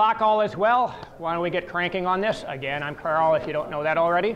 o'clock all is well. Why don't we get cranking on this? Again, I'm Carl, if you don't know that already.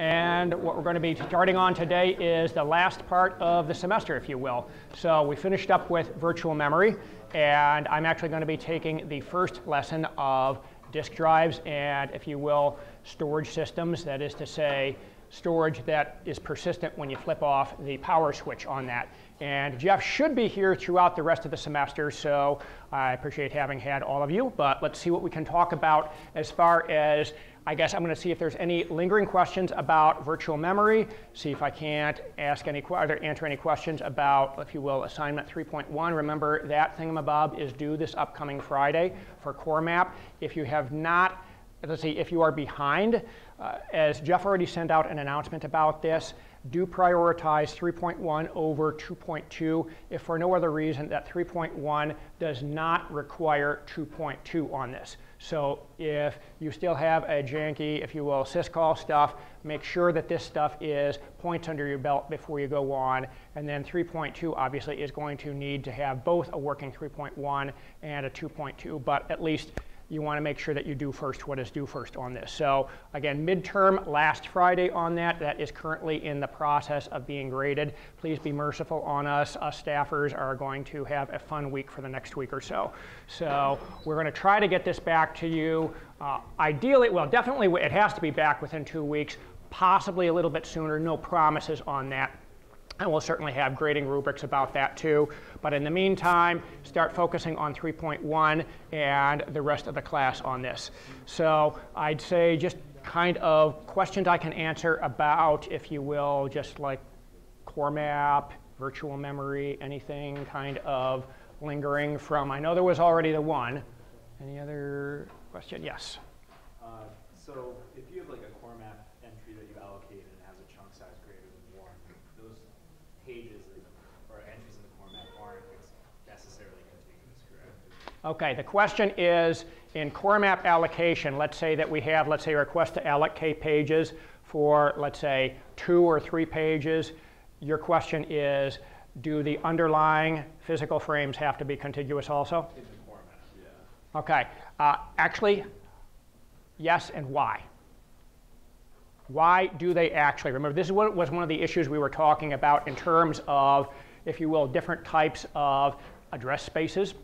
And what we're going to be starting on today is the last part of the semester, if you will. So we finished up with virtual memory, and I'm actually going to be taking the first lesson of disk drives and, if you will, storage systems. That is to say, storage that is persistent when you flip off the power switch on that. And Jeff should be here throughout the rest of the semester, so I appreciate having had all of you. But let's see what we can talk about as far as, I guess I'm going to see if there's any lingering questions about virtual memory, see if I can't ask any, either answer any questions about, if you will, assignment 3.1. Remember that thingamabob is due this upcoming Friday for core map. If you have not, let's see, if you are behind, uh, as Jeff already sent out an announcement about this, do prioritize 3.1 over 2.2 if for no other reason that 3.1 does not require 2.2 on this. So if you still have a janky, if you will, syscall stuff, make sure that this stuff is points under your belt before you go on. And then 3.2 obviously is going to need to have both a working 3.1 and a 2.2, but at least you want to make sure that you do first what is due first on this. So again, midterm last Friday on that. That is currently in the process of being graded. Please be merciful on us. Us staffers are going to have a fun week for the next week or so. So we're going to try to get this back to you. Uh, ideally, well, definitely it has to be back within two weeks, possibly a little bit sooner. No promises on that. And we'll certainly have grading rubrics about that too. But in the meantime, start focusing on 3.1 and the rest of the class on this. So I'd say just kind of questions I can answer about, if you will, just like core map, virtual memory, anything kind of lingering from, I know there was already the one. Any other question? Yes. Uh, so if you have like a core map entry that you allocate and it has a chunk size greater than one, those pages or entries in the core map aren't necessarily contiguous, correct? Okay, the question is in core map allocation, let's say that we have, let's say, a request to allocate pages for, let's say, two or three pages. Your question is, do the underlying physical frames have to be contiguous also? In the core map, yeah. Okay, uh, actually, yes, and why? Why do they actually? Remember, this was one of the issues we were talking about in terms of, if you will, different types of address spaces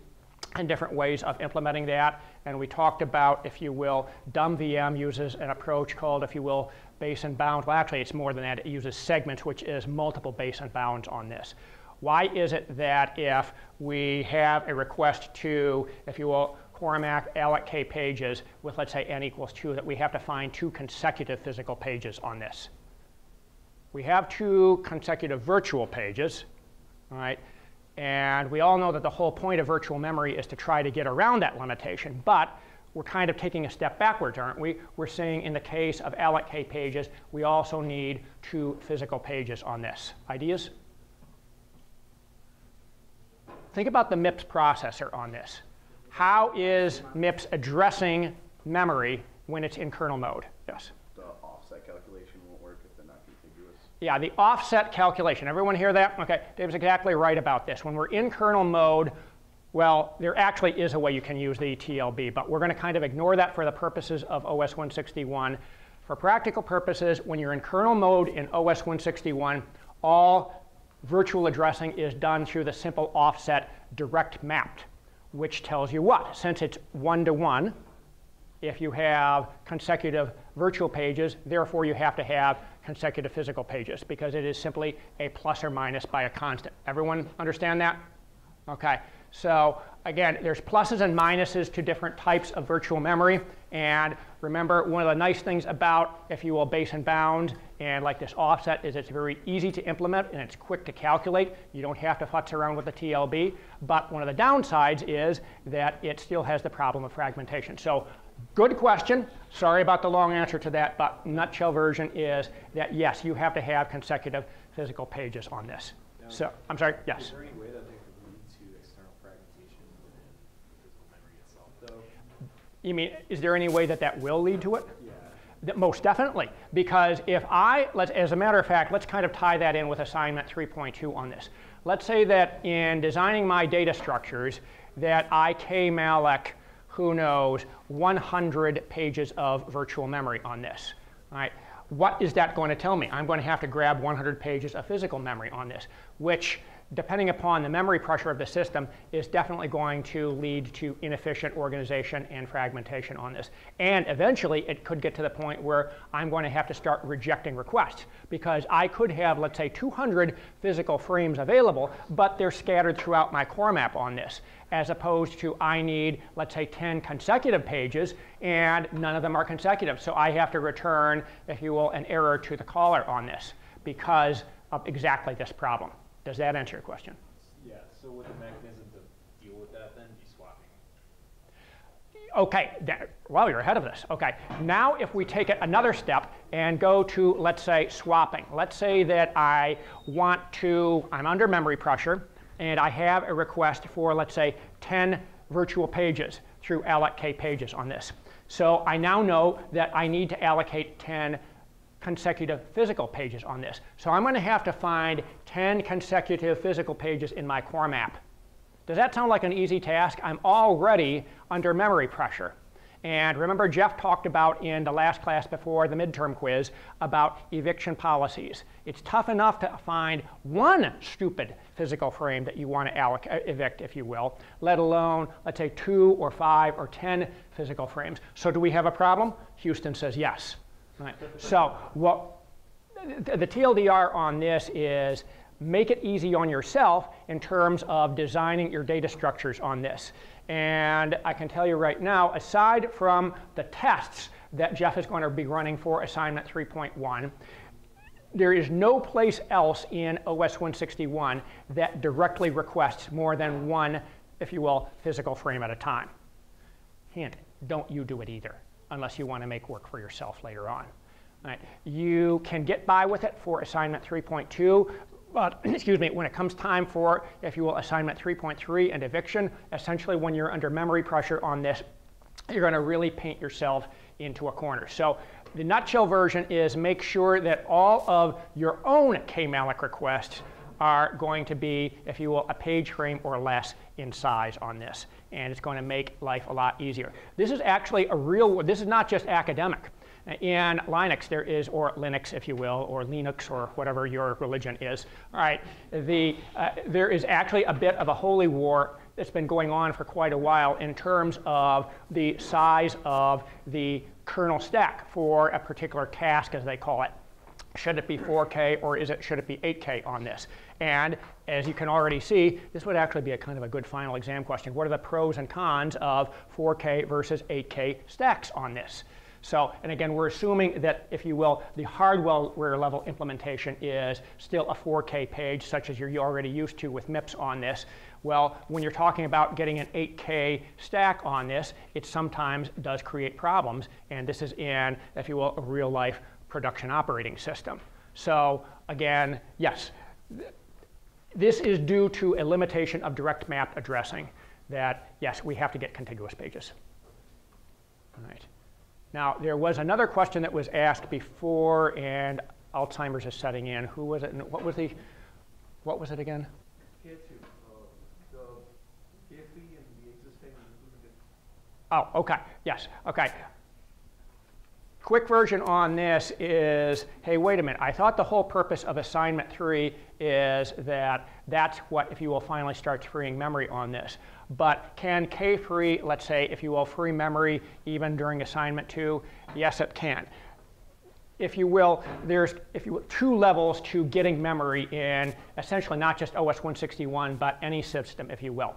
and different ways of implementing that. And we talked about, if you will, dumb-VM uses an approach called, if you will, base and bound. Well, actually, it's more than that. It uses segments, which is multiple base and bounds on this. Why is it that if we have a request to, if you will, core map allocate pages with, let's say, n equals 2, that we have to find two consecutive physical pages on this? We have two consecutive virtual pages, all right? And we all know that the whole point of virtual memory is to try to get around that limitation. But we're kind of taking a step backwards, aren't we? We're saying in the case of allocate pages, we also need two physical pages on this. Ideas? Think about the MIPS processor on this. How is MIPS addressing memory when it's in kernel mode? Yes? The offset calculation won't work if they're not contiguous. Yeah, the offset calculation. Everyone hear that? Okay, Dave's exactly right about this. When we're in kernel mode, well, there actually is a way you can use the TLB, but we're going to kind of ignore that for the purposes of OS 161. For practical purposes, when you're in kernel mode in OS 161, all virtual addressing is done through the simple offset direct mapped, which tells you what? Since it's one-to-one, -one, if you have consecutive virtual pages, therefore you have to have consecutive physical pages because it is simply a plus or minus by a constant. Everyone understand that? Okay. So again, there's pluses and minuses to different types of virtual memory. And remember, one of the nice things about, if you will, base and bound and like this offset is it's very easy to implement and it's quick to calculate. You don't have to futz around with the TLB. But one of the downsides is that it still has the problem of fragmentation. So good question. Sorry about the long answer to that, but nutshell version is that yes, you have to have consecutive physical pages on this. Now, So I'm sorry, yes. Is there any way that they could lead to external fragmentation within physical memory itself, though? You mean, is there any way that that will lead to it? Yeah. That- Most definitely, because if I, let's, as a matter of fact, let's kind of tie that in with assignment 3.2 on this. Let's say that in designing my data structures, that I k-malloc who knows, 100 pages of virtual memory on this. All right. What is that going to tell me? I'm going to have to grab 100 pages of physical memory on this, which depending upon the memory pressure of the system, is definitely going to lead to inefficient organization and fragmentation on this. And eventually, it could get to the point where I'm going to have to start rejecting requests because I could have, let's say, 200 physical frames available, but they're scattered throughout my core map on this, as opposed to I need, let's say, 10 consecutive pages, and none of them are consecutive. So I have to return, if you will, an error to the caller on this because of exactly this problem. Does that answer your question? Yeah, so with the mechanism to deal with that then, be swapping. Okay, that, well, you're ahead of this. Okay, now if we take it another step and go to, let's say, swapping. Let's say that I want to, I'm under memory pressure, and I have a request for, let's say, 10 virtual pages through alloc pages on this. So I now know that I need to allocate 10 consecutive physical pages on this. So I'm going to have to find 10 consecutive physical pages in my core map. Does that sound like an easy task? I'm already under memory pressure. And remember, Jeff talked about in the last class before the midterm quiz about eviction policies. It's tough enough to find one stupid physical frame that you want to uh, evict, if you will, let alone, let's say, two or five or 10 physical frames. So do we have a problem? Houston says yes. Right. So what the TLDR on this is make it easy on yourself in terms of designing your data structures on this. And I can tell you right now, aside from the tests that Jeff is going to be running for assignment 3.1, there is no place else in OS 161 that directly requests more than one, if you will, physical frame at a time. Hint, don't you do it either unless you want to make work for yourself later on. Right. You can get by with it for assignment 3.2, but excuse me, when it comes time for, if you will, assignment 3.3 and eviction, essentially when you're under memory pressure on this, you're going to really paint yourself into a corner. So the nutshell version is make sure that all of your own kmalloc requests are going to be, if you will, a page frame or less in size on this. And it's going to make life a lot easier. This is actually a real, this is not just academic. In Linux, there is, or Linux, if you will, or Linux, or whatever your religion is. All right, the, uh, there is actually a bit of a holy war that's been going on for quite a while in terms of the size of the kernel stack for a particular task, as they call it. Should it be 4K or is it, should it be 8K on this? And as you can already see, this would actually be a kind of a good final exam question. What are the pros and cons of 4K versus 8K stacks on this? So, and again, we're assuming that, if you will, the hardware level implementation is still a 4K page, such as you're already used to with MIPS on this. Well, when you're talking about getting an 8K stack on this, it sometimes does create problems. And this is in, if you will, a real life production operating system. So again, yes, this is due to a limitation of direct map addressing that, yes, we have to get contiguous pages. All right. Now, there was another question that was asked before, and Alzheimer's is setting in. Who was it? And what was the, what was it again? Oh, okay. Yes. Okay quick version on this is, hey, wait a minute, I thought the whole purpose of assignment three is that that's what, if you will, finally starts freeing memory on this. But can K free, let's say, if you will, free memory even during assignment two? Yes, it can. If you will, there's if you will, two levels to getting memory in essentially not just OS 161, but any system, if you will.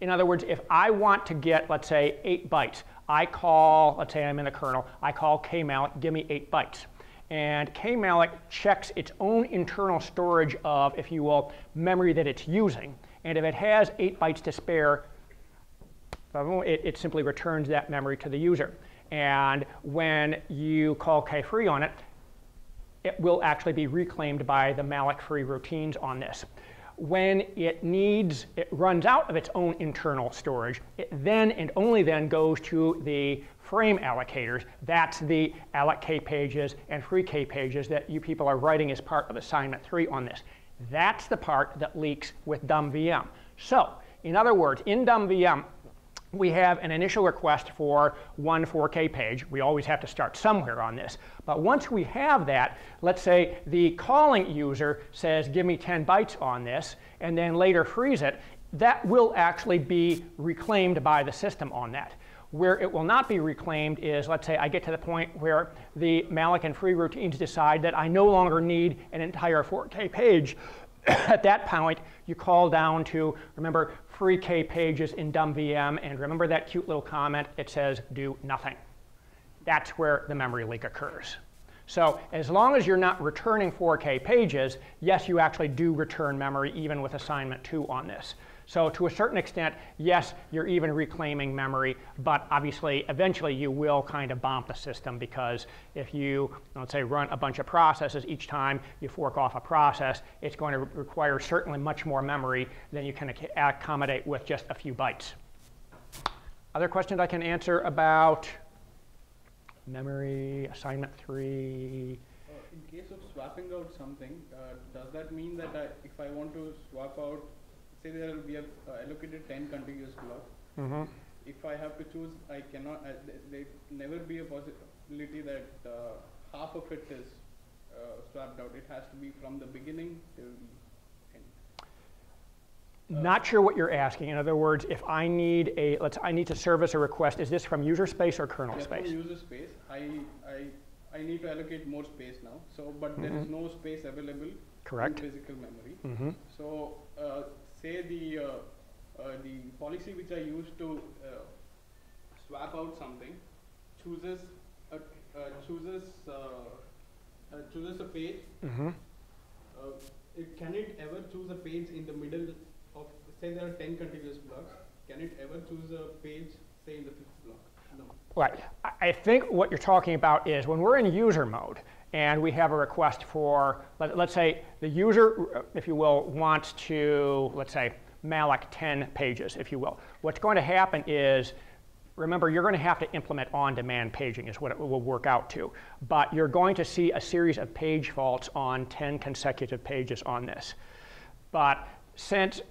In other words, if I want to get, let's say, eight bytes, I call, let's say I'm in a kernel, I call kmalloc, give me eight bytes. And kmalloc checks its own internal storage of, if you will, memory that it's using. And if it has eight bytes to spare, it, it simply returns that memory to the user. And when you call kfree on it, it will actually be reclaimed by the malloc-free routines on this when it needs, it runs out of its own internal storage, it then and only then goes to the frame allocators. That's the alloc K pages and free K pages that you people are writing as part of assignment three on this. That's the part that leaks with dumb VM. So, in other words, in dumb VM, we have an initial request for one 4K page. We always have to start somewhere on this. But once we have that, let's say the calling user says, give me 10 bytes on this, and then later frees it, that will actually be reclaimed by the system on that. Where it will not be reclaimed is, let's say I get to the point where the malloc and free routines decide that I no longer need an entire 4K page. At that point, you call down to, remember, free K pages in dumb-VM, and remember that cute little comment, it says do nothing. That's where the memory leak occurs. So as long as you're not returning 4K pages, yes, you actually do return memory even with assignment 2 on this. So to a certain extent, yes, you're even reclaiming memory, but obviously eventually you will kind of bomb the system because if you, let's say, run a bunch of processes each time you fork off a process, it's going to require certainly much more memory than you can accommodate with just a few bytes. Other questions I can answer about memory, assignment three? Uh, in case of swapping out something, uh, does that mean that I, if I want to swap out say there we have uh, allocated 10 contiguous blocks. Mm -hmm. If I have to choose, I cannot, uh, there never be a possibility that uh, half of it is uh, swapped out. It has to be from the beginning till end. Not sure what you're asking. In other words, if I need a, let's, I need to service a request, is this from user space or kernel space? From user space. I, I, I need to allocate more space now. So, but mm -hmm. there is mm-hmm. no space available Correct. in physical memory. Mm -hmm. So, uh, say the uh, uh, the policy which I use to uh, swap out something chooses a, chooses chooses a page. Mm -hmm. it, can it ever choose a page in the middle of say there are 10 contiguous blocks can it ever choose a page say in the fifth block no right I think what you're talking about is when we're in user mode and we have a request for, let, us say the user, if you will, wants to, let's say, malloc 10 pages, if you will. What's going to happen is, remember, you're going to have to implement on-demand paging is what it will work out to. But you're going to see a series of page faults on 10 consecutive pages on this. But since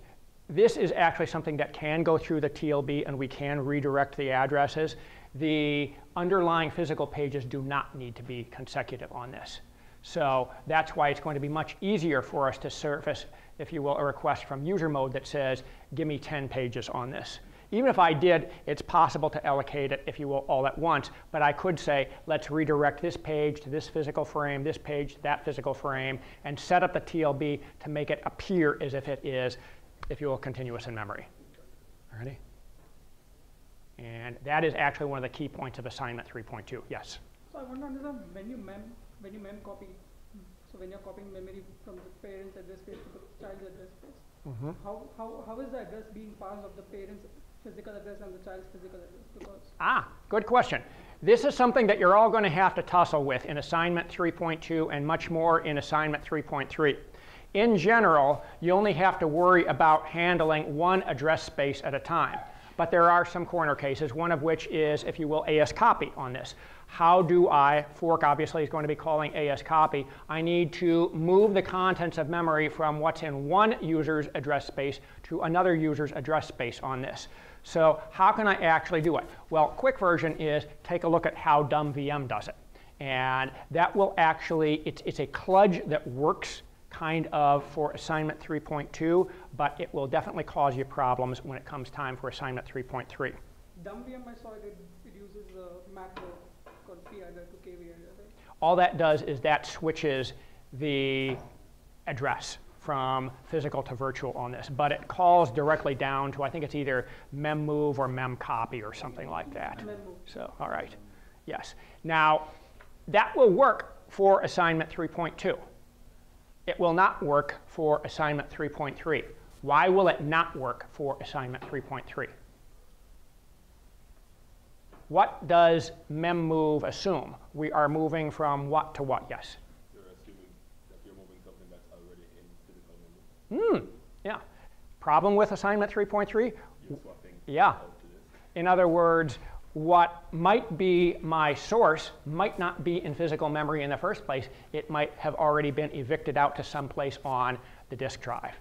this is actually something that can go through the TLB and we can redirect the addresses, the underlying physical pages do not need to be consecutive on this. So that's why it's going to be much easier for us to surface, if you will, a request from user mode that says, give me 10 pages on this. Even if I did, it's possible to allocate it, if you will, all at once. But I could say, let's redirect this page to this physical frame, this page to that physical frame, and set up the TLB to make it appear as if it is, if you will, continuous in memory. Ready? And that is actually one of the key points of assignment 3.2. Yes? So I want to understand when you mem, when you mem copy, so when you're copying memory from the parent's address space to the child's address space, mm -hmm. how, how, how is the address being passed of the parent's physical address and the child's physical address? Because ah, good question. This is something that you're all going to have to tussle with in assignment 3.2 and much more in assignment 3.3. In general, you only have to worry about handling one address space at a time. But there are some corner cases, one of which is, if you will, AS copy on this. How do I, fork obviously is going to be calling AS copy. I need to move the contents of memory from what's in one user's address space to another user's address space on this. So how can I actually do it? Well, quick version is take a look at how dumb-VM does it. And that will actually, it's, it's a kludge that works kind of for assignment 3.2, but it will definitely cause you problems when it comes time for assignment 3.3. dumb-VM, I saw it, it uses a macro called PIDA to KVIDA, right? All that does is that switches the address from physical to virtual on this, but it calls directly down to, I think it's either memmove or memcopy or something like that. So, all right, yes. Now, that will work for assignment 3.2 it will not work for assignment 3.3. Why will it not work for assignment 3.3? What does memmove assume? We are moving from what to what? Yes? You're assuming that you're moving something that's already in physical memory. Hmm, yeah. Problem with assignment 3.3? Yeah. In other words, what might be my source might not be in physical memory in the first place. It might have already been evicted out to some place on the disk drive.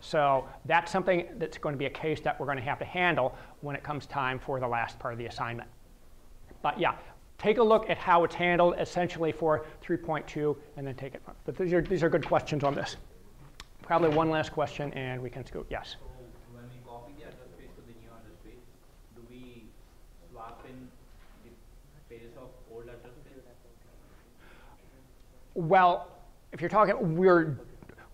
So that's something that's going to be a case that we're going to have to handle when it comes time for the last part of the assignment. But yeah, take a look at how it's handled essentially for 3.2 and then take it. But these are, these are good questions on this. Probably one last question and we can scoot. Yes. So when we copy the address space to the new address space, do we swap in the pages of old address space? Well, if you're talking, we're,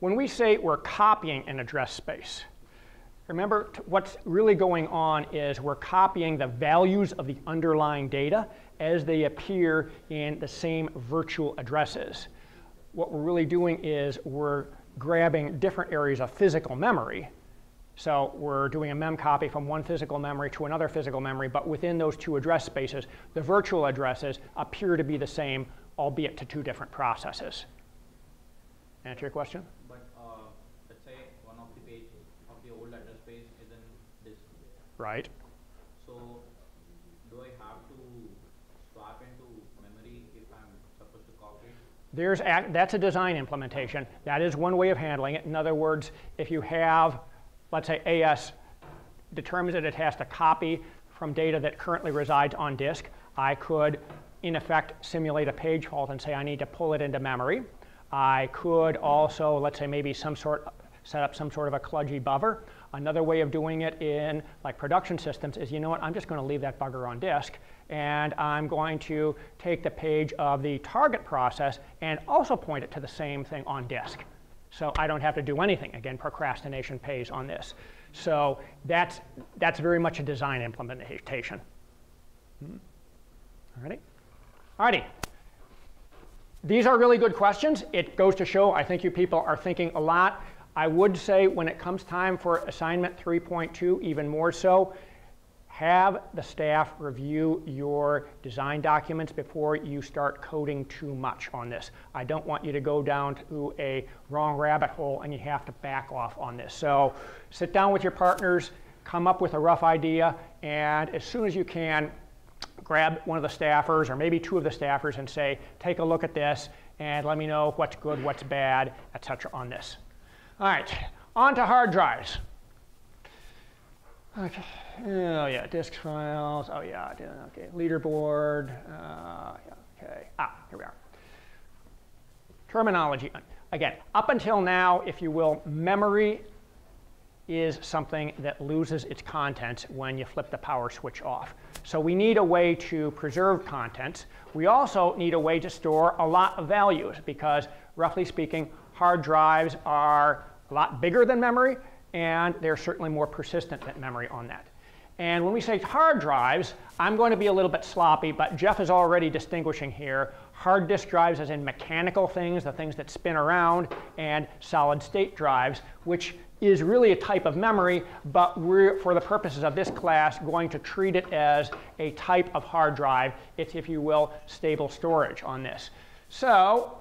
when we say we're copying an address space, remember what's really going on is we're copying the values of the underlying data as they appear in the same virtual addresses. What we're really doing is we're grabbing different areas of physical memory. So we're doing a mem copy from one physical memory to another physical memory, but within those two address spaces, the virtual addresses appear to be the same, albeit to two different processes. Answer your question? But uh, let's say one of the page of the old address space is in disk. Right. So do I have to swap into memory if I'm supposed to copy? There's ac that's a design implementation. That is one way of handling it. In other words, if you have, let's say AS determines that it has to copy from data that currently resides on disk, I could, in effect, simulate a page fault and say I need to pull it into memory. I could also, let's say maybe some sort, set up some sort of a kludgy buffer. Another way of doing it in like production systems is, you know what, I'm just going to leave that bugger on disk and I'm going to take the page of the target process and also point it to the same thing on disk. So I don't have to do anything. Again, procrastination pays on this. So that's, that's very much a design implementation. Hmm. All righty? All righty. These are really good questions. It goes to show I think you people are thinking a lot. I would say when it comes time for assignment 3.2, even more so, have the staff review your design documents before you start coding too much on this. I don't want you to go down to a wrong rabbit hole and you have to back off on this. So sit down with your partners, come up with a rough idea, and as soon as you can, grab one of the staffers or maybe two of the staffers and say, take a look at this and let me know what's good, what's bad, etc. on this. All right, on to hard drives. Okay. Oh yeah, disk files. Oh yeah, okay. Leaderboard. Uh, okay. Ah, here we are. Terminology. Again, up until now, if you will, memory is something that loses its contents when you flip the power switch off. So we need a way to preserve contents. We also need a way to store a lot of values because, roughly speaking, hard drives are a lot bigger than memory and they're certainly more persistent than memory on that. And when we say hard drives, I'm going to be a little bit sloppy, but Jeff is already distinguishing here hard disk drives as in mechanical things, the things that spin around, and solid state drives, which is really a type of memory, but we're, for the purposes of this class, going to treat it as a type of hard drive. It's, if you will, stable storage on this. So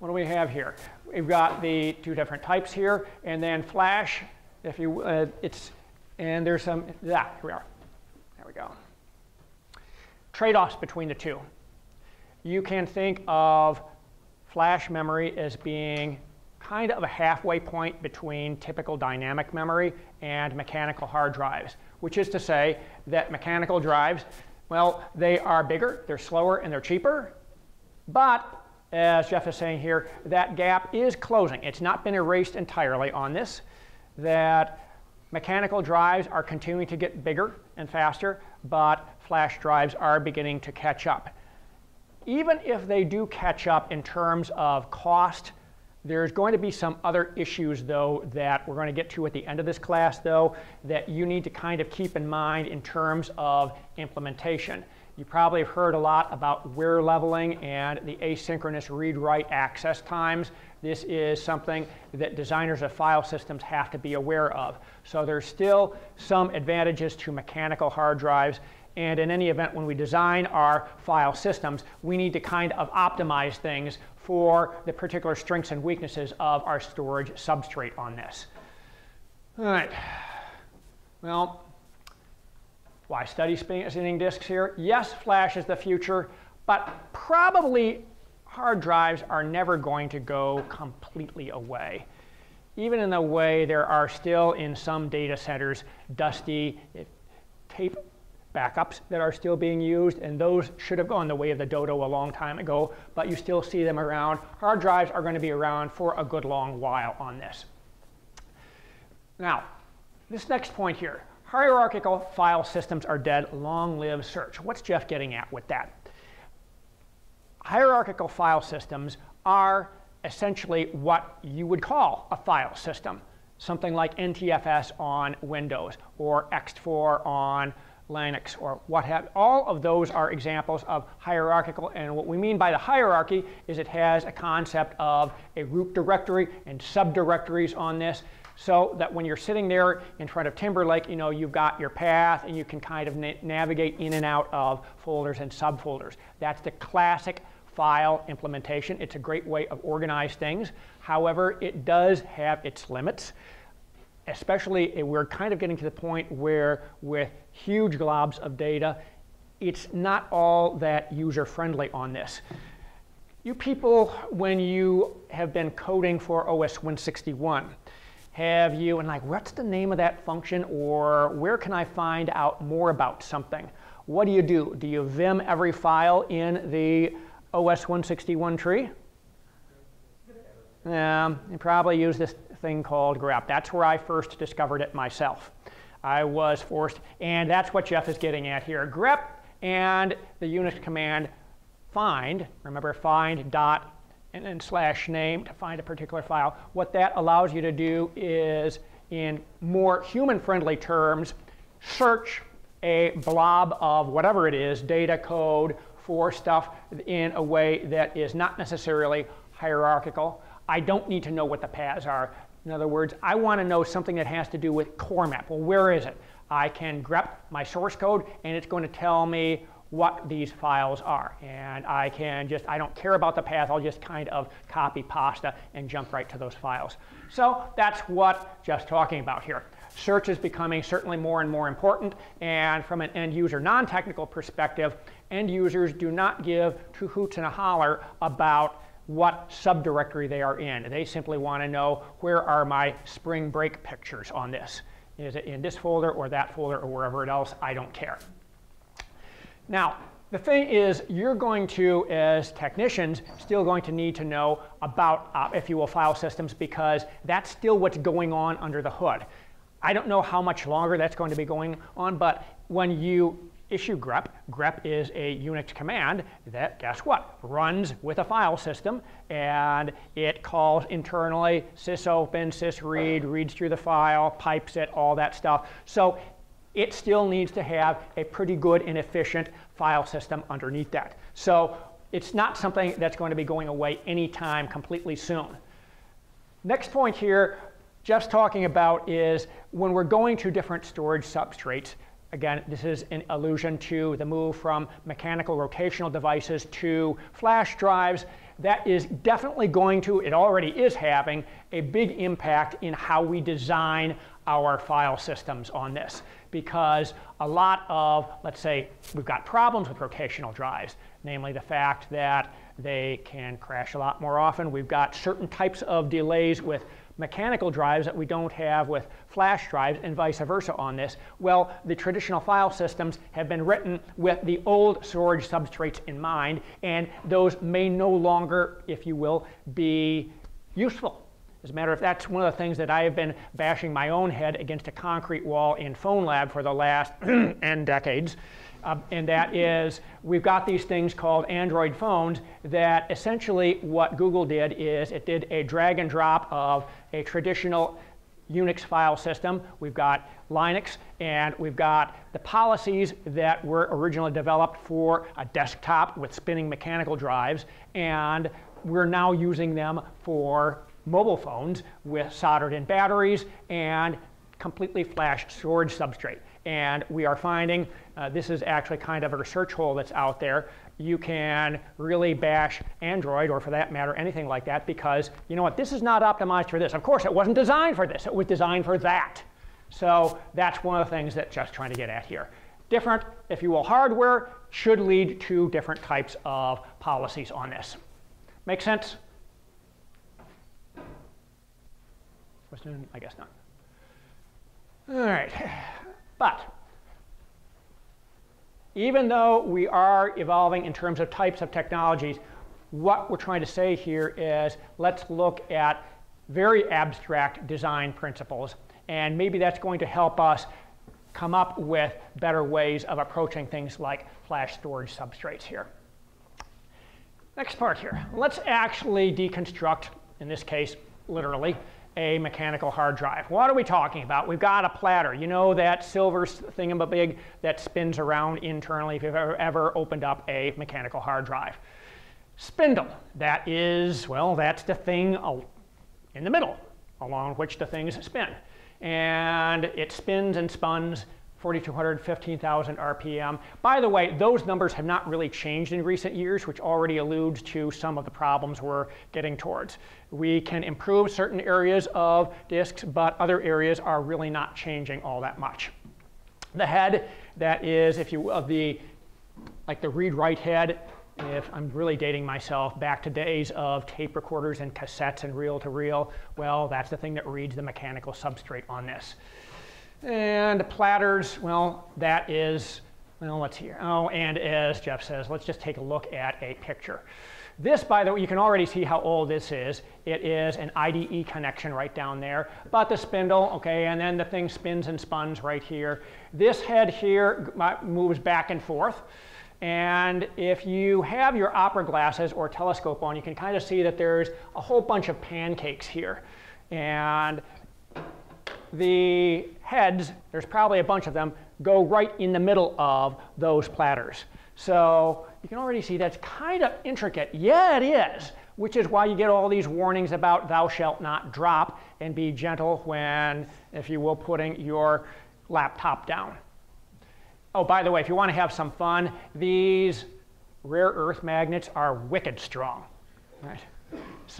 what do we have here? We've got the two different types here, and then flash, if you, uh, it's, and there's some, yeah, here we are. There we go. Trade-offs between the two. You can think of flash memory as being kind of a halfway point between typical dynamic memory and mechanical hard drives, which is to say that mechanical drives, well, they are bigger, they're slower, and they're cheaper. But as Jeff is saying here, that gap is closing. It's not been erased entirely on this. That mechanical drives are continuing to get bigger and faster, but flash drives are beginning to catch up. Even if they do catch up in terms of cost there's going to be some other issues, though, that we're going to get to at the end of this class, though, that you need to kind of keep in mind in terms of implementation. You probably have heard a lot about wear leveling and the asynchronous read-write access times. This is something that designers of file systems have to be aware of. So there's still some advantages to mechanical hard drives. And in any event, when we design our file systems, we need to kind of optimize things for the particular strengths and weaknesses of our storage substrate on this. All right. Well, why study spinning disks here? Yes, flash is the future, but probably hard drives are never going to go completely away. even in the way there are still in some data centers dusty tape backups that are still being used, and those should have gone the way of the dodo a long time ago, but you still see them around. Hard drives are going to be around for a good long while on this. Now, this next point here, hierarchical file systems are dead, long live search. What's Jeff getting at with that? Hierarchical file systems are essentially what you would call a file system, something like NTFS on Windows or ext4 on Linux or what have all of those are examples of hierarchical and what we mean by the hierarchy is it has a concept of a root directory and subdirectories on this so that when you're sitting there in front of Timberlake, you know, you've got your path and you can kind of na navigate in and out of folders and subfolders. That's the classic file implementation. It's a great way of organize things. However, it does have its limits especially we're kind of getting to the point where with huge globs of data, it's not all that user friendly on this. You people, when you have been coding for OS 161, have you, and like, what's the name of that function, or where can I find out more about something? What do you do? Do you vim every file in the OS 161 tree? Um, you probably use this thing called grep. That's where I first discovered it myself. I was forced, and that's what Jeff is getting at here. grep and the Unix command find, remember find dot and then slash name to find a particular file. What that allows you to do is, in more human-friendly terms, search a blob of whatever it is, data code for stuff in a way that is not necessarily hierarchical. I don't need to know what the paths are. In other words, I want to know something that has to do with core map. Well, where is it? I can grep my source code, and it's going to tell me what these files are. And I can just, I don't care about the path, I'll just kind of copy pasta and jump right to those files. So that's what Jeff's talking about here. Search is becoming certainly more and more important, and from an end user non-technical perspective, end users do not give two hoots and a holler about what subdirectory they are in. They simply want to know where are my spring break pictures on this. Is it in this folder or that folder or wherever else? I don't care. Now, the thing is, you're going to, as technicians, still going to need to know about, uh, if you will, file systems because that's still what's going on under the hood. I don't know how much longer that's going to be going on, but when you issue grep. grep is a Unix command that, guess what, runs with a file system, and it calls internally sysopen, sysread, reads through the file, pipes it, all that stuff. So it still needs to have a pretty good and efficient file system underneath that. So it's not something that's going to be going away anytime completely soon. Next point here, just talking about is when we're going to different storage substrates, Again, this is an allusion to the move from mechanical rotational devices to flash drives. That is definitely going to, it already is having, a big impact in how we design our file systems on this. Because a lot of, let's say, we've got problems with rotational drives, namely the fact that they can crash a lot more often. We've got certain types of delays with mechanical drives that we don't have with flash drives and vice versa on this? Well, the traditional file systems have been written with the old storage substrates in mind, and those may no longer, if you will, be useful. As a matter of fact, that's one of the things that I have been bashing my own head against a concrete wall in PhoneLab for the last n decades. Uh, and that is we've got these things called Android phones that essentially what Google did is it did a drag and drop of a traditional Unix file system. We've got Linux, and we've got the policies that were originally developed for a desktop with spinning mechanical drives, and we're now using them for mobile phones with soldered in batteries and completely flash storage substrate. And we are finding uh, this is actually kind of a research hole that's out there. You can really bash Android, or for that matter, anything like that, because you know what? This is not optimized for this. Of course, it wasn't designed for this. It was designed for that. So that's one of the things that just trying to get at here. Different, if you will, hardware should lead to different types of policies on this. Make sense? Question? I guess not. All right. But even though we are evolving in terms of types of technologies, what we're trying to say here is let's look at very abstract design principles. And maybe that's going to help us come up with better ways of approaching things like flash storage substrates here. Next part here. Let's actually deconstruct, in this case, literally, a mechanical hard drive. What are we talking about? We've got a platter. You know that silver thingamabig that spins around internally if you've ever, ever opened up a mechanical hard drive. Spindle, that is, well, that's the thing in the middle along which the things spin. And it spins and spuns 4,200, 15,000 RPM. By the way, those numbers have not really changed in recent years, which already alludes to some of the problems we're getting towards. We can improve certain areas of disks, but other areas are really not changing all that much. The head, that is, if you will, the like the read-write head, if I'm really dating myself back to days of tape recorders and cassettes and reel-to-reel, -reel, well, that's the thing that reads the mechanical substrate on this. And platters, well, that is, well, let's hear. Oh, and as Jeff says, let's just take a look at a picture. This, by the way, you can already see how old this is. It is an IDE connection right down there. But the spindle, okay, and then the thing spins and spuns right here. This head here uh, moves back and forth. And if you have your opera glasses or telescope on, you can kind of see that there's a whole bunch of pancakes here. And the heads, there's probably a bunch of them, go right in the middle of those platters. So you can already see that's kind of intricate. Yeah, it is, which is why you get all these warnings about thou shalt not drop and be gentle when, if you will, putting your laptop down. Oh, by the way, if you want to have some fun, these rare earth magnets are wicked strong. Right?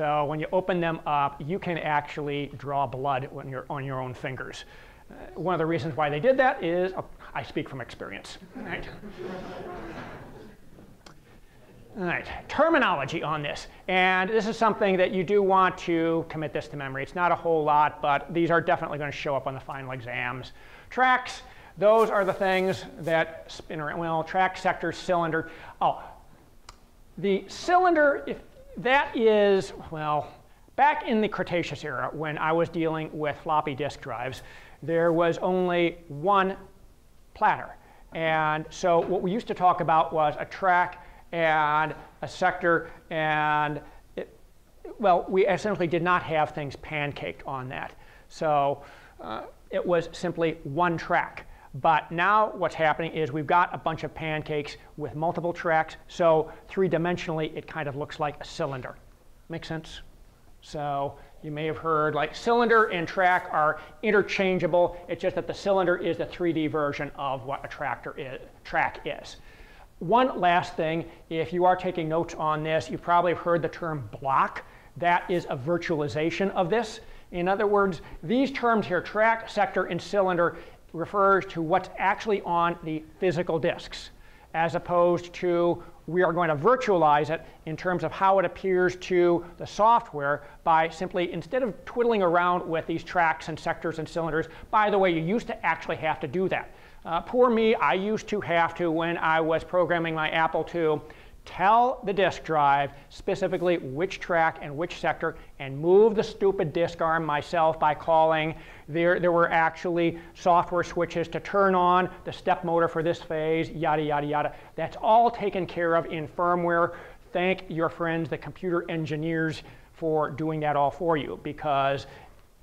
So when you open them up, you can actually draw blood when you're on your own fingers. Uh, one of the reasons why they did that is, oh, I speak from experience. Right? All right, terminology on this. And this is something that you do want to commit this to memory. It's not a whole lot, but these are definitely going to show up on the final exams. Tracks, those are the things that spin around. Well, track, sector, cylinder. Oh, the cylinder, if that is, well, back in the Cretaceous era when I was dealing with floppy disk drives, there was only one platter. And so what we used to talk about was a track and a sector and it, well, we essentially did not have things pancaked on that. So uh, it was simply one track. But now what's happening is we've got a bunch of pancakes with multiple tracks. So three-dimensionally, it kind of looks like a cylinder. Make sense? So you may have heard like cylinder and track are interchangeable. It's just that the cylinder is the 3D version of what a tractor is, track is. One last thing, if you are taking notes on this, you probably have heard the term block. That is a virtualization of this. In other words, these terms here, track, sector, and cylinder, refers to what's actually on the physical disks, as opposed to we are going to virtualize it in terms of how it appears to the software by simply, instead of twiddling around with these tracks and sectors and cylinders, by the way, you used to actually have to do that. Uh, poor me, I used to have to when I was programming my Apple II tell the disk drive specifically which track and which sector and move the stupid disk arm myself by calling. There, there were actually software switches to turn on the step motor for this phase, yada, yada, yada. That's all taken care of in firmware. Thank your friends, the computer engineers, for doing that all for you because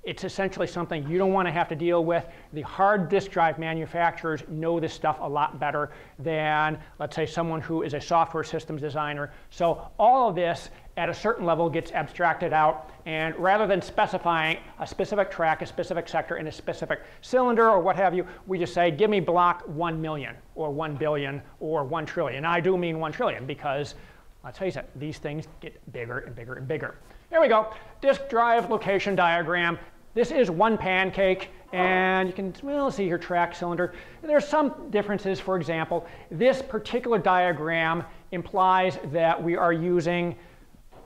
it's essentially something you don't want to have to deal with. The hard disk drive manufacturers know this stuff a lot better than, let's say, someone who is a software systems designer. So all of this at a certain level gets abstracted out. And rather than specifying a specific track, a specific sector, and a specific cylinder or what have you, we just say, give me block 1 million or 1 billion or 1 trillion. I do mean 1 trillion because, let's face it, these things get bigger and bigger and bigger. Here we go, disk drive location diagram. This is one pancake, and you can well see here track cylinder. There's some differences. For example, this particular diagram implies that we are using,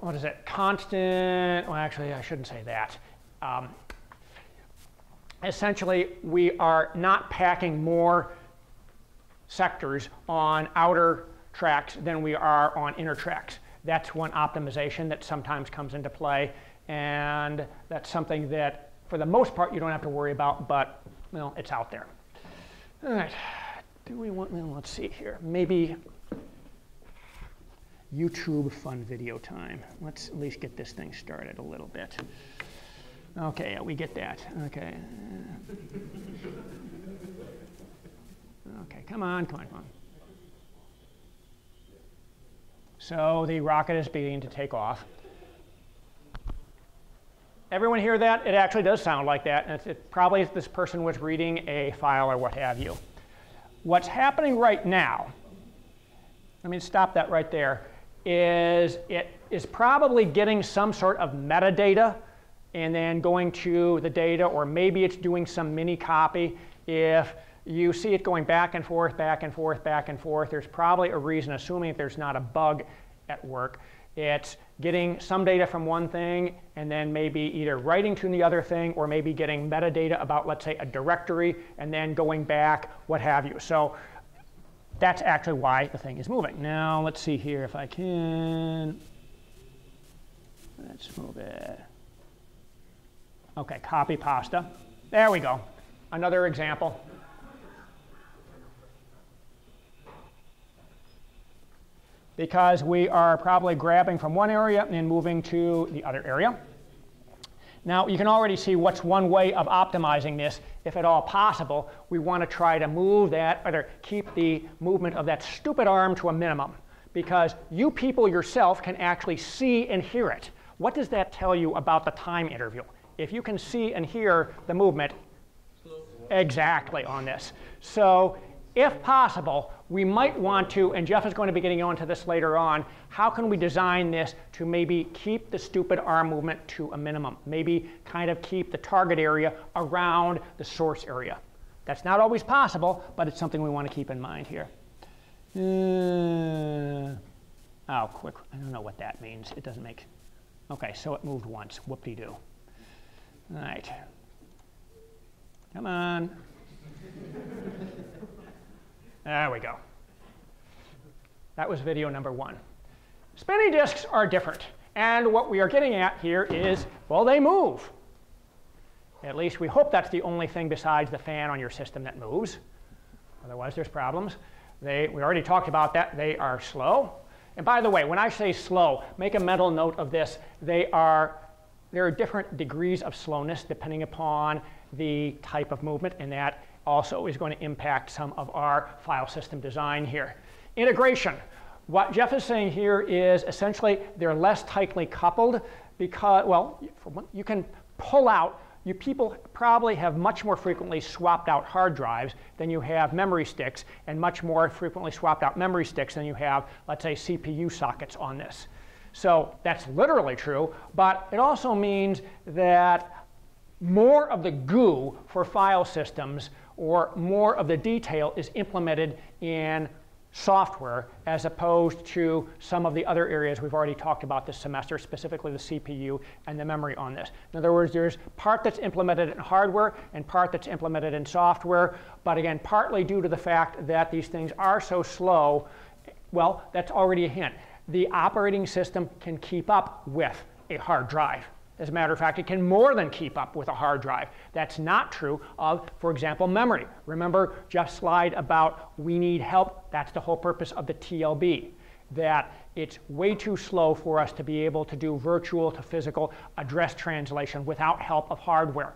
what is it, constant, well actually I shouldn't say that. Um, essentially we are not packing more sectors on outer tracks than we are on inner tracks. That's one optimization that sometimes comes into play, and that's something that, for the most part, you don't have to worry about, but well, it's out there. All right, do we want? Well, let's see here. Maybe YouTube fun video time. Let's at least get this thing started a little bit. Okay, yeah, we get that. Okay. Okay, come on, come on, come on. So the rocket is beginning to take off. Everyone hear that? It actually does sound like that. And it probably this person was reading a file or what have you. What's happening right now, let me stop that right there, is it is probably getting some sort of metadata and then going to the data, or maybe it's doing some mini copy. If you see it going back and forth, back and forth, back and forth, there's probably a reason, assuming there's not a bug at work. It's getting some data from one thing and then maybe either writing to the other thing or maybe getting metadata about, let's say, a directory and then going back, what have you. So that's actually why the thing is moving. Now let's see here if I can. Let's move it. Okay, copy pasta. There we go. Another example. Because we are probably grabbing from one area and then moving to the other area. Now, you can already see what's one way of optimizing this. If at all possible, we want to try to move that, or keep the movement of that stupid arm to a minimum. Because you people yourself can actually see and hear it. What does that tell you about the time interval? if you can see and hear the movement exactly on this. So if possible, we might want to, and Jeff is going to be getting onto this later on, how can we design this to maybe keep the stupid arm movement to a minimum? Maybe kind of keep the target area around the source area. That's not always possible, but it's something we want to keep in mind here. Uh, oh, quick, I don't know what that means. It doesn't make, okay, so it moved once, whoop-de-doo. All right. Come on. There we go. That was video number one. Spinning disks are different. And what we are getting at here is, well, they move. At least we hope that's the only thing besides the fan on your system that moves. Otherwise, there's problems. They, we already talked about that. They are slow. And by the way, when I say slow, make a mental note of this. They are there are different degrees of slowness depending upon the type of movement, and that also is going to impact some of our file system design here. Integration. What Jeff is saying here is essentially they're less tightly coupled because, well, you can pull out, you people probably have much more frequently swapped out hard drives than you have memory sticks, and much more frequently swapped out memory sticks than you have, let's say, CPU sockets on this. So that's literally true, but it also means that more of the goo for file systems or more of the detail is implemented in software as opposed to some of the other areas we've already talked about this semester, specifically the CPU and the memory on this. In other words, there's part that's implemented in hardware and part that's implemented in software, but again, partly due to the fact that these things are so slow, well, that's already a hint the operating system can keep up with a hard drive. As a matter of fact, it can more than keep up with a hard drive. That's not true of, for example, memory. Remember Jeff's slide about we need help? That's the whole purpose of the TLB, that it's way too slow for us to be able to do virtual to physical address translation without help of hardware.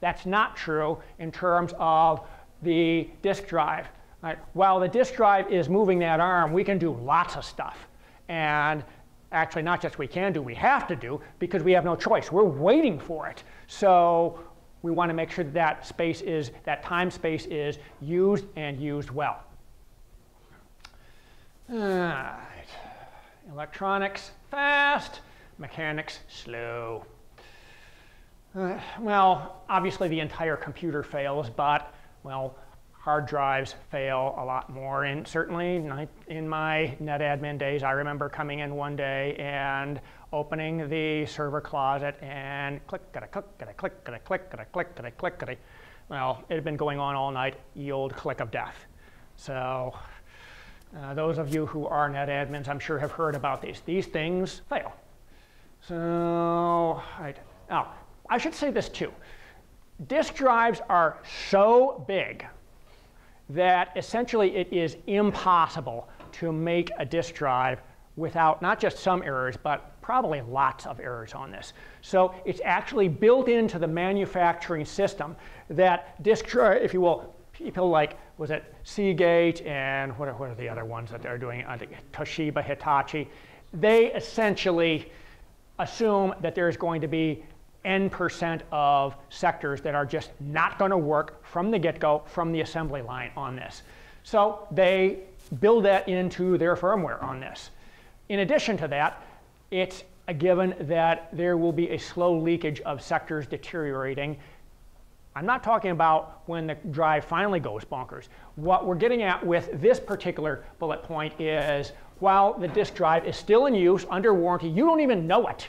That's not true in terms of the disk drive. Right? While the disk drive is moving that arm, we can do lots of stuff. And actually, not just we can do, we have to do, because we have no choice. We're waiting for it. So we want to make sure that, that space is, that time space is used and used well. Electronics, fast. Mechanics, slow. Uh, well, obviously the entire computer fails, but, well, hard drives fail a lot more. And certainly in my NetAdmin days, I remember coming in one day and opening the server closet and click, gotta click, gotta click, gotta click, gotta click, gotta click, gotta well, it had been going on all night, ye old click of death. So uh, those of you who are net admins, I'm sure have heard about these. These things fail. So, right. Now, I should say this too. Disk drives are so big that essentially it is impossible to make a disk drive without not just some errors, but probably lots of errors on this. So it's actually built into the manufacturing system that disk, drive, if you will, people like, was it Seagate and what are, what are the other ones that they're doing, uh, Toshiba, Hitachi, they essentially assume that there's going to be n percent of sectors that are just not going to work from the get-go, from the assembly line on this. So they build that into their firmware on this. In addition to that, it's a given that there will be a slow leakage of sectors deteriorating. I'm not talking about when the drive finally goes bonkers. What we're getting at with this particular bullet point is while the disk drive is still in use under warranty, you don't even know it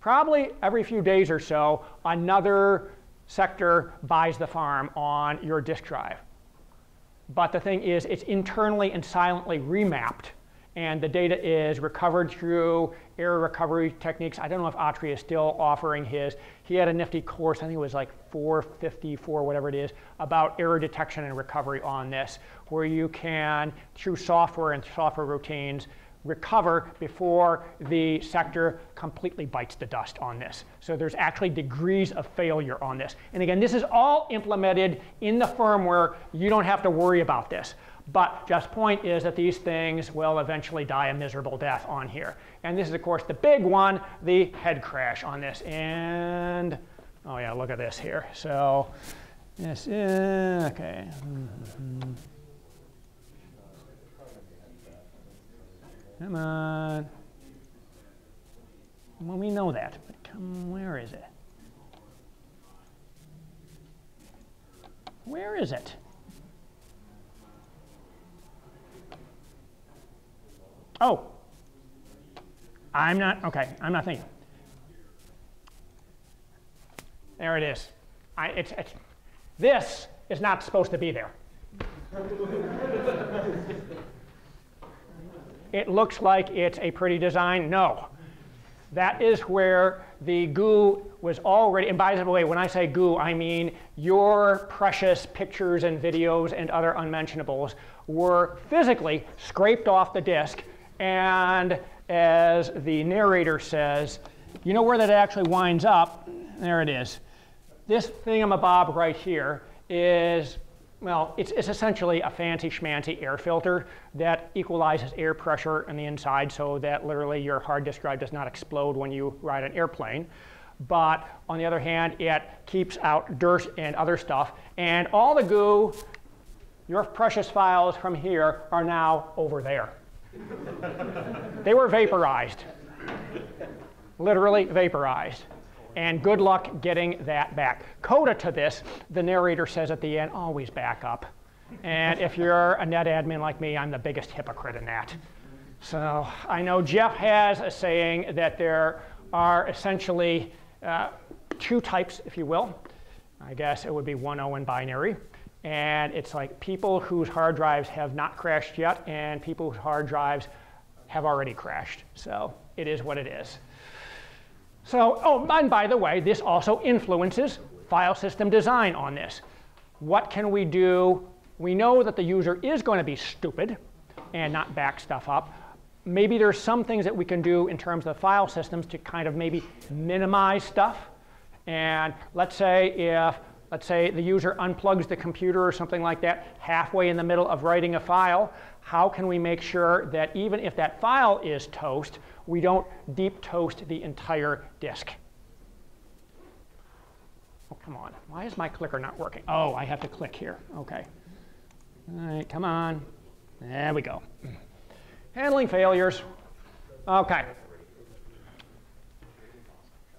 probably every few days or so, another sector buys the farm on your disk drive. But the thing is, it's internally and silently remapped. And the data is recovered through error recovery techniques. I don't know if Atri is still offering his. He had a nifty course, I think it was like 454, whatever it is, about error detection and recovery on this, where you can, through software and software routines, recover before the sector completely bites the dust on this. So there's actually degrees of failure on this. And again, this is all implemented in the firmware. You don't have to worry about this. But just point is that these things will eventually die a miserable death on here. And this is, of course, the big one, the head crash on this. And, oh yeah, look at this here. So this is, okay. Mm -hmm. Come on. Well, we know that, but come, where is it? Where is it? Oh, I'm not, okay, I'm not thinking. There it is. I, it's, it's, this is not supposed to be there. It looks like it's a pretty design. No. That is where the goo was already, and by the way, when I say goo, I mean your precious pictures and videos and other unmentionables were physically scraped off the disk. And as the narrator says, you know where that actually winds up? There it is. This thingamabob right here is well, it's, it's essentially a fancy schmancy air filter that equalizes air pressure on the inside so that literally your hard disk drive does not explode when you ride an airplane. But on the other hand, it keeps out dirt and other stuff. And all the goo, your precious files from here, are now over there. they were vaporized, literally vaporized and good luck getting that back. Coda to this, the narrator says at the end, always back up. And if you're a net admin like me, I'm the biggest hypocrite in that. So I know Jeff has a saying that there are essentially uh, two types, if you will. I guess it would be 1-0 and binary. And it's like people whose hard drives have not crashed yet and people whose hard drives have already crashed. So it is what it is. So, oh, and by the way, this also influences file system design on this. What can we do? We know that the user is going to be stupid and not back stuff up. Maybe there's some things that we can do in terms of file systems to kind of maybe minimize stuff. And let's say if, let's say the user unplugs the computer or something like that halfway in the middle of writing a file, how can we make sure that even if that file is toast, we don't deep toast the entire disk. Oh, come on. Why is my clicker not working? Oh, I have to click here. OK. All right, come on. There we go. Handling failures. OK.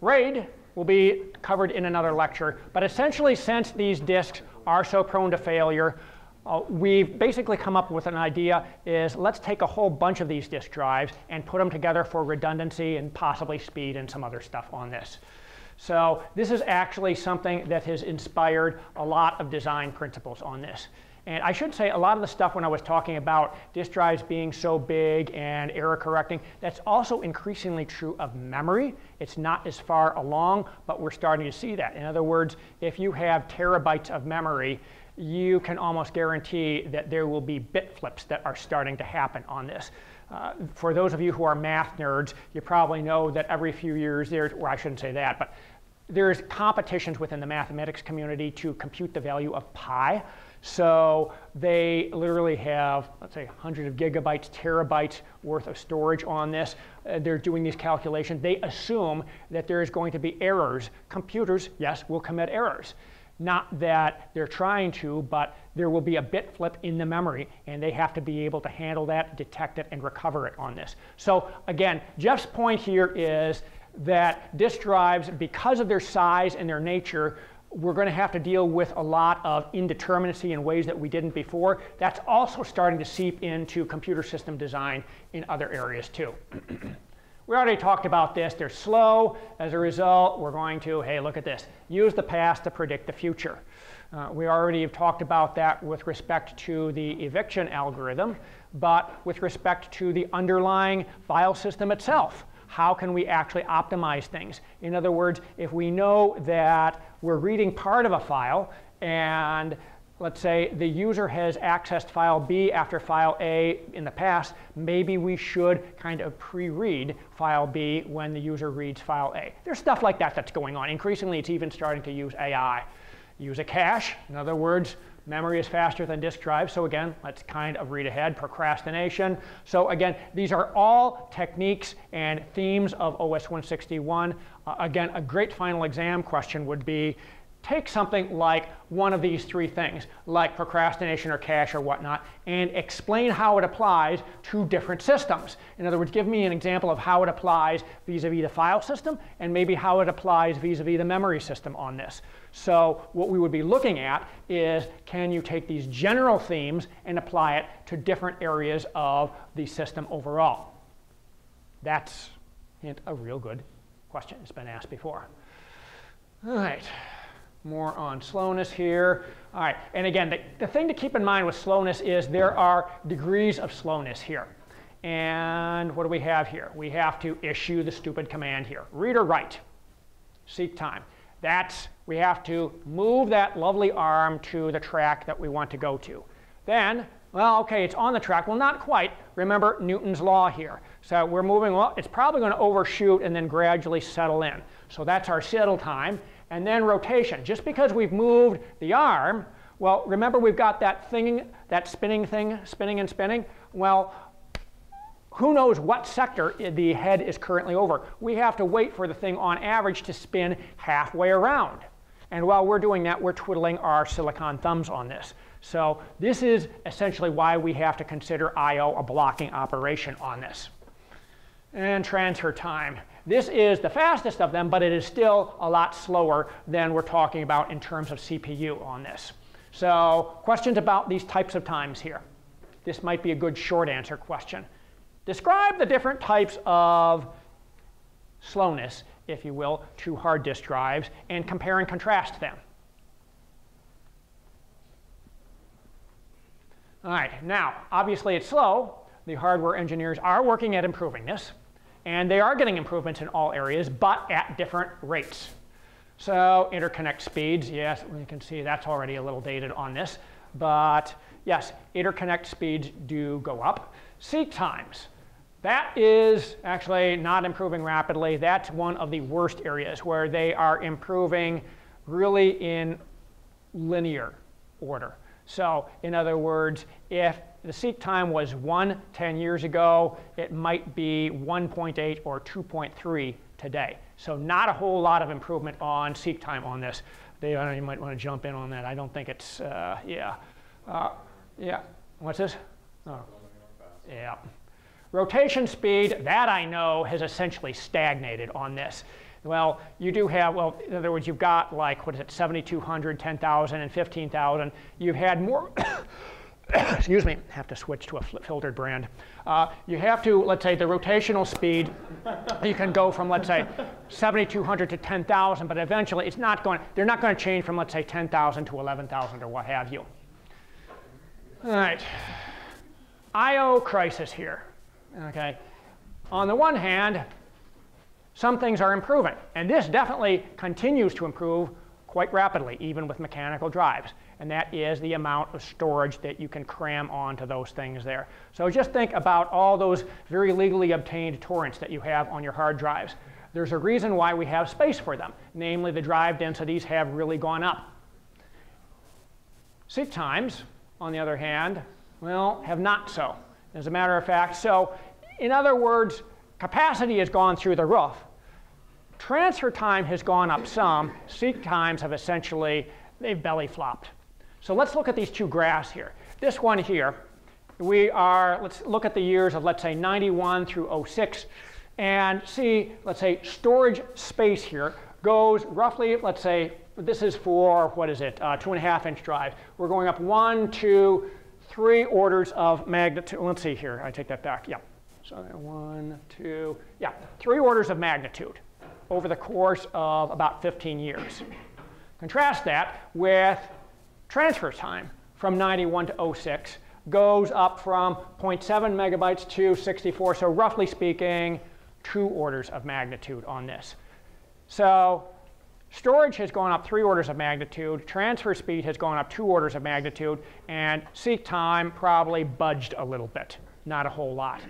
RAID will be covered in another lecture. But essentially, since these disks are so prone to failure, uh, we've basically come up with an idea is let's take a whole bunch of these disk drives and put them together for redundancy and possibly speed and some other stuff on this. So this is actually something that has inspired a lot of design principles on this. And I should say a lot of the stuff when I was talking about disk drives being so big and error correcting, that's also increasingly true of memory. It's not as far along, but we're starting to see that. In other words, if you have terabytes of memory, you can almost guarantee that there will be bit flips that are starting to happen on this. Uh, for those of you who are math nerds, you probably know that every few years there's, well, I shouldn't say that, but there's competitions within the mathematics community to compute the value of pi. So they literally have, let's say, hundreds of gigabytes, terabytes worth of storage on this. Uh, they're doing these calculations. They assume that there is going to be errors. Computers, yes, will commit errors. Not that they're trying to, but there will be a bit flip in the memory, and they have to be able to handle that, detect it, and recover it on this. So again, Jeff's point here is that disk drives, because of their size and their nature, we're going to have to deal with a lot of indeterminacy in ways that we didn't before. That's also starting to seep into computer system design in other areas too. we already talked about this. They're slow. As a result, we're going to, hey, look at this. Use the past to predict the future. Uh, we already have talked about that with respect to the eviction algorithm, but with respect to the underlying file system itself how can we actually optimize things? In other words, if we know that we're reading part of a file and let's say the user has accessed file B after file A in the past, maybe we should kind of pre-read file B when the user reads file A. There's stuff like that that's going on. Increasingly, it's even starting to use AI. Use a cache, in other words, Memory is faster than disk drive. So again, let's kind of read ahead. Procrastination. So again, these are all techniques and themes of OS 161. Uh, again, a great final exam question would be, take something like one of these three things, like procrastination or cache or whatnot, and explain how it applies to different systems. In other words, give me an example of how it applies vis-a-vis -vis the file system, and maybe how it applies vis-a-vis -vis the memory system on this. So what we would be looking at is, can you take these general themes and apply it to different areas of the system overall? That's a real good question. It's been asked before. All right more on slowness here. All right, and again, the, the thing to keep in mind with slowness is there are degrees of slowness here. And what do we have here? We have to issue the stupid command here. Read or write, seek time. That's, we have to move that lovely arm to the track that we want to go to. Then, well, okay, it's on the track. Well, not quite. Remember Newton's law here. So we're moving, well, it's probably going to overshoot and then gradually settle in. So that's our settle time and then rotation. Just because we've moved the arm, well, remember we've got that thing, that spinning thing, spinning and spinning? Well, who knows what sector the head is currently over. We have to wait for the thing on average to spin halfway around. And while we're doing that, we're twiddling our silicon thumbs on this. So this is essentially why we have to consider I.O. a blocking operation on this. And transfer time. This is the fastest of them, but it is still a lot slower than we're talking about in terms of CPU on this. So questions about these types of times here. This might be a good short answer question. Describe the different types of slowness, if you will, to hard disk drives and compare and contrast them. All right, now, obviously it's slow. The hardware engineers are working at improving this. And they are getting improvements in all areas, but at different rates. So interconnect speeds, yes, you can see that's already a little dated on this. But yes, interconnect speeds do go up. Seek times, that is actually not improving rapidly. That's one of the worst areas where they are improving really in linear order. So in other words, if the seek time was 1 10 years ago, it might be 1.8 or 2.3 today. So not a whole lot of improvement on seek time on this. Dave, I know you might want to jump in on that. I don't think it's, uh, yeah. Uh, yeah, what's this? Oh. Yeah. Rotation speed, that I know has essentially stagnated on this. Well, you do have, well, in other words, you've got like, what is it, 7,200, 10,000, and 15,000. You've had more, excuse me, have to switch to a filtered brand. Uh, you have to, let's say, the rotational speed, you can go from, let's say, 7,200 to 10,000, but eventually it's not going, they're not going to change from, let's say, 10,000 to 11,000 or what have you. All right, I.O. crisis here, okay? On the one hand, some things are improving, and this definitely continues to improve quite rapidly, even with mechanical drives and that is the amount of storage that you can cram onto those things there. So just think about all those very legally obtained torrents that you have on your hard drives. There's a reason why we have space for them, namely the drive densities have really gone up. Seek times, on the other hand, well, have not so. As a matter of fact, so in other words, capacity has gone through the roof. Transfer time has gone up some. Seek times have essentially, they've belly flopped. So let's look at these two graphs here. This one here, we are, let's look at the years of, let's say, 91 through 06, and see, let's say, storage space here goes roughly, let's say, this is for, what is it, uh, two and a half inch drive. We're going up one, two, three orders of magnitude. Let's see here, I take that back, yeah. So one, two, yeah, three orders of magnitude over the course of about 15 years. Contrast that with transfer time from 91 to 06 goes up from 0.7 megabytes to 64. So roughly speaking, two orders of magnitude on this. So storage has gone up three orders of magnitude, transfer speed has gone up two orders of magnitude, and seek time probably budged a little bit, not a whole lot.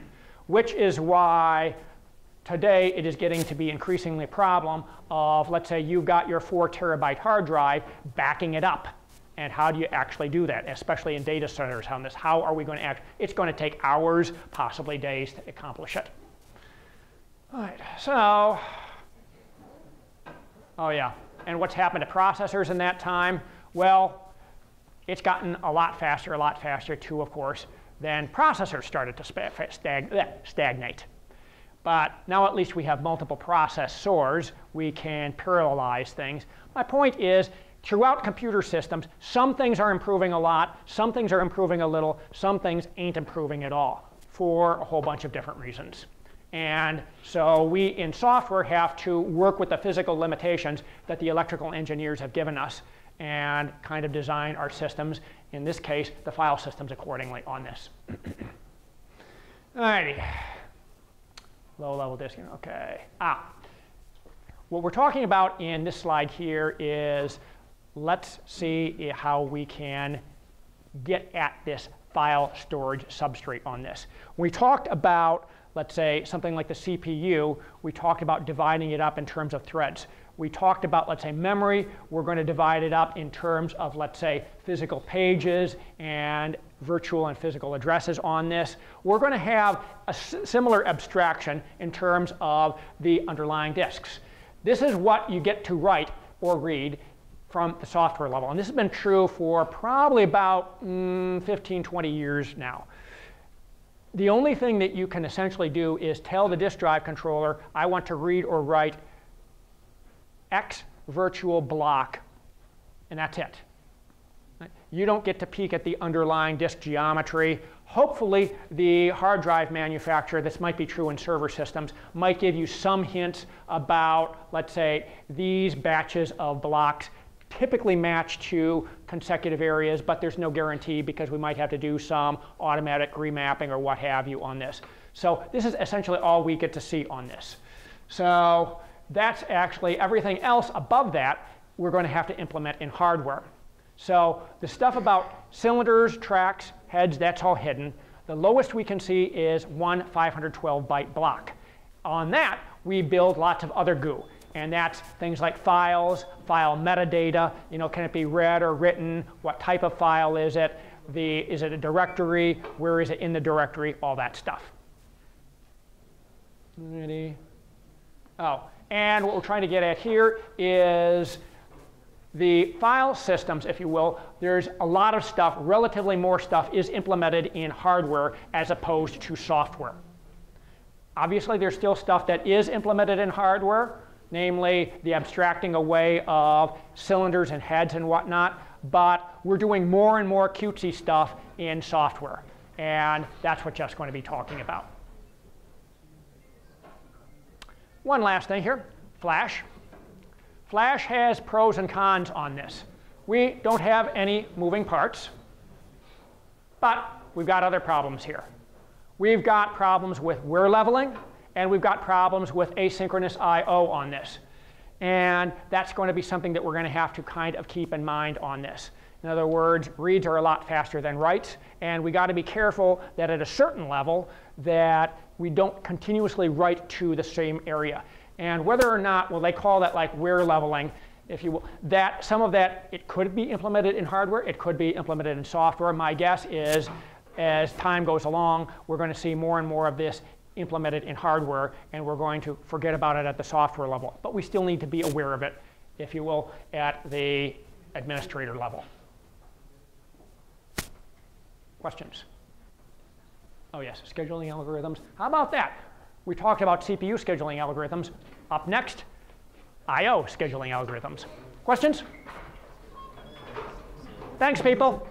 Which is why today it is getting to be increasingly a problem of, let's say you've got your four terabyte hard drive, backing it up and how do you actually do that, especially in data centers on this? How are we going to act? It's going to take hours, possibly days to accomplish it. All right, so, oh yeah, and what's happened to processors in that time? Well, it's gotten a lot faster, a lot faster too, of course, than processors started to stag eh, stagnate. But now at least we have multiple processors. We can parallelize things. My point is, throughout computer systems, some things are improving a lot, some things are improving a little, some things ain't improving at all for a whole bunch of different reasons. And so we in software have to work with the physical limitations that the electrical engineers have given us and kind of design our systems, in this case, the file systems accordingly on this. Alrighty. Low level disk, okay. Ah. What we're talking about in this slide here is let's see how we can get at this file storage substrate on this. We talked about, let's say, something like the CPU. We talked about dividing it up in terms of threads. We talked about, let's say, memory. We're going to divide it up in terms of, let's say, physical pages and virtual and physical addresses on this. We're going to have a similar abstraction in terms of the underlying disks. This is what you get to write or read from the software level. And this has been true for probably about mm, 15, 20 years now. The only thing that you can essentially do is tell the disk drive controller, I want to read or write X virtual block, and that's it. You don't get to peek at the underlying disk geometry. Hopefully, the hard drive manufacturer, this might be true in server systems, might give you some hints about, let's say, these batches of blocks typically match to consecutive areas, but there's no guarantee because we might have to do some automatic remapping or what have you on this. So this is essentially all we get to see on this. So that's actually everything else above that we're going to have to implement in hardware. So the stuff about cylinders, tracks, heads, that's all hidden. The lowest we can see is one 512 byte block. On that, we build lots of other goo and that's things like files, file metadata, you know, can it be read or written, what type of file is it, the, is it a directory, where is it in the directory, all that stuff. Oh, and what we're trying to get at here is the file systems, if you will, there's a lot of stuff, relatively more stuff is implemented in hardware as opposed to software. Obviously, there's still stuff that is implemented in hardware, namely the abstracting away of cylinders and heads and whatnot. but we're doing more and more cutesy stuff in software. And that's what Jeff's going to be talking about. One last thing here, Flash. Flash has pros and cons on this. We don't have any moving parts, but we've got other problems here. We've got problems with wear leveling, and we've got problems with asynchronous I.O. on this. And that's going to be something that we're going to have to kind of keep in mind on this. In other words, reads are a lot faster than writes, and we got to be careful that at a certain level that we don't continuously write to the same area. And whether or not, well, they call that like wear leveling, if you will, that some of that, it could be implemented in hardware, it could be implemented in software. My guess is as time goes along, we're going to see more and more of this implemented in hardware, and we're going to forget about it at the software level. But we still need to be aware of it, if you will, at the administrator level. Questions? Oh yes, scheduling algorithms. How about that? We talked about CPU scheduling algorithms. Up next, I.O. scheduling algorithms. Questions? Thanks, people.